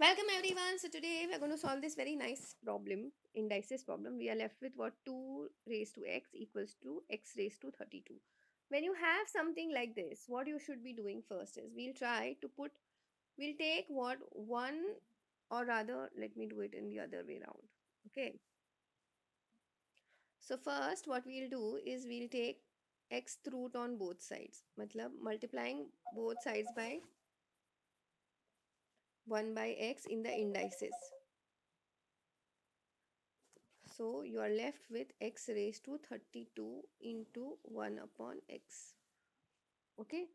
Welcome everyone. So today we're going to solve this very nice problem, indices problem. We are left with what 2 raised to x equals to x raised to 32. When you have something like this, what you should be doing first is we'll try to put, we'll take what 1 or rather let me do it in the other way around. Okay. So first what we'll do is we'll take x root on both sides. Matlab multiplying both sides by 1 by x in the indices. So you are left with x raised to 32 into 1 upon x. Okay.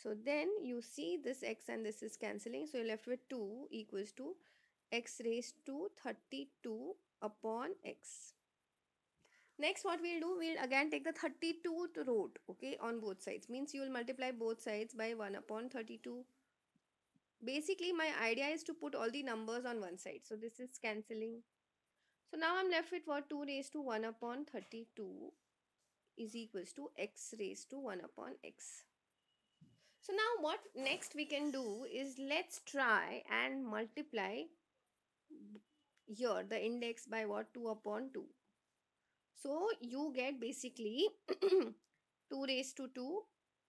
So then you see this x and this is cancelling. So you're left with 2 equals to x raised to 32 upon x. Next what we'll do, we'll again take the 32th root, okay, on both sides. Means you will multiply both sides by 1 upon 32 basically my idea is to put all the numbers on one side. So this is cancelling. So now i'm left with what? 2 raised to 1 upon 32 is equals to x raised to 1 upon x. So now what next we can do is let's try and multiply here the index by what? 2 upon 2 so you get basically 2 raised to 2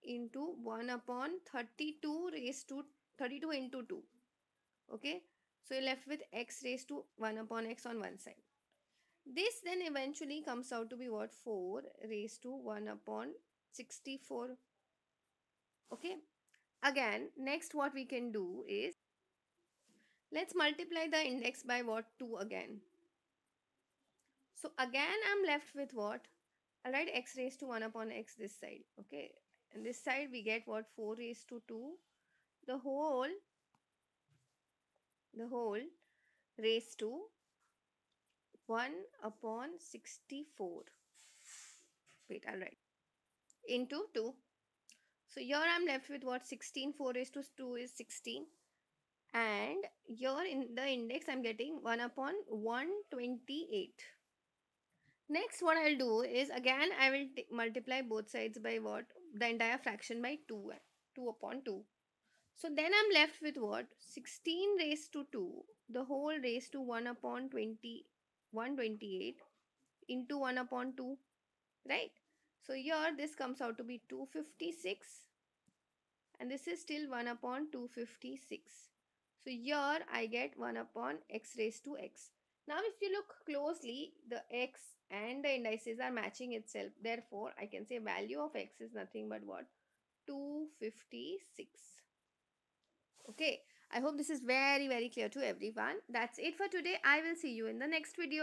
into 1 upon 32 raised to 32 into 2 okay? So you're left with x raised to 1 upon x on one side. This then eventually comes out to be what? 4 raised to 1 upon 64 okay? Again next what we can do is let's multiply the index by what? 2 again. So again i'm left with what? I'll write x raised to 1 upon x this side okay? And this side we get what? 4 raised to 2 the whole the whole raised to 1 upon 64 wait i'll write. Into 2 so here i'm left with what? 16 4 raised to 2 is 16 and here in the index i'm getting 1 upon 128 next what i'll do is again i will multiply both sides by what? The entire fraction by 2 2 upon 2 so then I'm left with what? 16 raised to 2, the whole raised to 1 upon 20, 128 into 1 upon 2, right? So here this comes out to be 256 and this is still 1 upon 256. So here I get 1 upon x raised to x. Now if you look closely, the x and the indices are matching itself. Therefore, I can say value of x is nothing but what? 256 okay i hope this is very very clear to everyone. That's it for today. I will see you in the next video